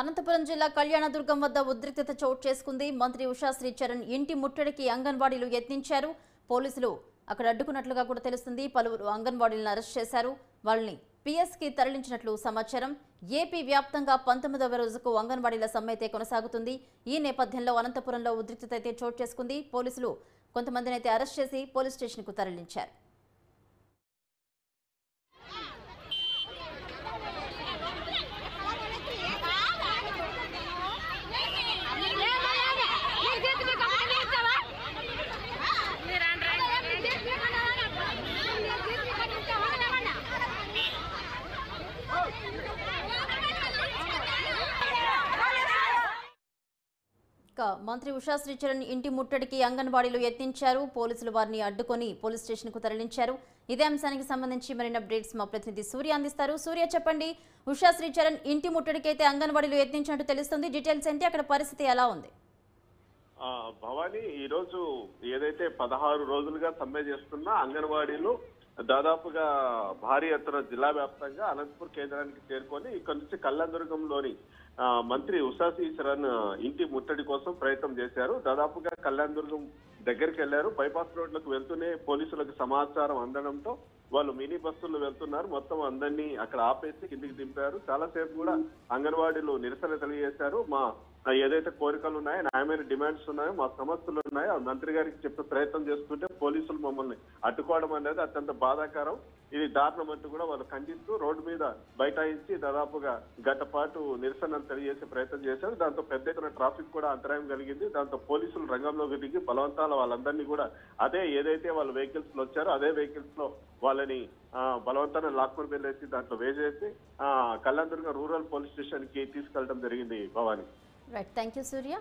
అనంతపురం జిల్లా కళ్యాణదుర్గం వద్ద ఉద్రిక్తత చోటు చేసుకుంది. మంత్రి ఉషాశ్రీ చరణ్ ఇంటి ముట్టడికి అంగన్వాడీలు యత్నించారు. పోలీసులు అక్కడ అడ్డుకున్నట్లుగా కూడా తెలుస్తుంది. పలువురు అంగన్వాడీలను అరెస్ట్ చేశారు. వాళ్ళని పిఎస్కి తరలించినట్లు సమాచారం. ఏపీ వ్యాప్తంగా పంతొమ్మిదవ రోజుకు అంగన్వాడీల సమ్మెతే కొనసాగుతుంది. ఈ నేపథ్యంలో అనంతపురంలో ఉద్రిక్తత అయితే చోటు చేసుకుంది. పోలీసులు కొంతమందిని అయితే అరెస్ట్ చేసి పోలీస్ స్టేషన్కు తరలించారు. మంత్రి ఉషా శ్రీచరణ్ ఇంటి ముట్టడికి అంగన్వాడీలు యత్నించారు పోలీసులు వారిని అడ్డుకొని పోలీస్ స్టేషన్కు తరలించారు. ఇదే అంశానికి సంబంధించి మరిన్ని అప్డేట్స్ మా ప్రతినిధి సూర్య అందిస్తారు. సూర్య చెప్పండి ఉషా శ్రీచరణ్ ఇంటి ముట్టడికి అయితే అంగన్వాడీలు యత్నించినట్టు తెలుస్తుంది. డీటెయిల్స్ ఏంటి? అక్కడ పరిస్థితి ఎలా ఉంది? భవానీ ఈ రోజు ఏదైతే పదహారు రోజులుగా సమ్మె చేస్తున్న అంగన్వాడీలు దాదాపుగా భారీ ఎత్తున జిల్లా వ్యాప్తంగా అనంతపూర్ కేంద్రానికి చేరుకొని ఇక్కడ నుంచి కళ్యాణదుర్గంలోని మంత్రి ఉషాశ్రీ చరణ్ ఇంటి ముట్టడి కోసం ప్రయత్నం చేశారు. దాదాపుగా కళ్యాణదుర్గం దగ్గరికి వెళ్ళారు బైపాస్ రోడ్లకు వెళ్తూనే పోలీసులకు సమాచారం అందడంతో వాళ్ళు మినీ బస్సుల్లో వెళ్తున్నారు. మొత్తం అందరినీ అక్కడ ఆపేసి కిందికి దింపారు. చాలాసేపు కూడా అంగన్వాడీలు నిరసన తెలియజేశారు. మా ఏదైతే కోరికలు ఉన్నాయో న్యాయమైన డిమాండ్స్ ఉన్నాయో మా సమస్యలు ఉన్నాయో మంత్రి గారికి చెప్పే ప్రయత్నం చేస్తుంటే పోలీసులు మమ్మల్ని అడ్డుకోవడం అనేది అత్యంత బాధాకరం. ఇది దారుణం అంటూ కూడా వాళ్ళు ఖండిస్తూ రోడ్డు మీద బైఠాయించి దాదాపుగా గంట పాటు నిరసన తెలియజేసే ప్రయత్నం చేశారు. దాంతో పెద్ద ఎత్తున ట్రాఫిక్ కూడా అంతరాయం కలిగింది. దాంతో పోలీసులు రంగంలోకి దిగి బలవంతాల వాళ్ళందరినీ కూడా అదే ఏదైతే వాళ్ళ వెహికల్స్లో వచ్చారో అదే వెహికల్స్లో వాళ్ళని ఆ, బలవంతాన్ని లాక్కొని వెళ్ళేసి దాంట్లో వేసేసి ఆ, రూరల్ పోలీస్ స్టేషన్కి తీసుకెళ్ళడం జరిగింది Bhavani. Right. Thank you, Surya.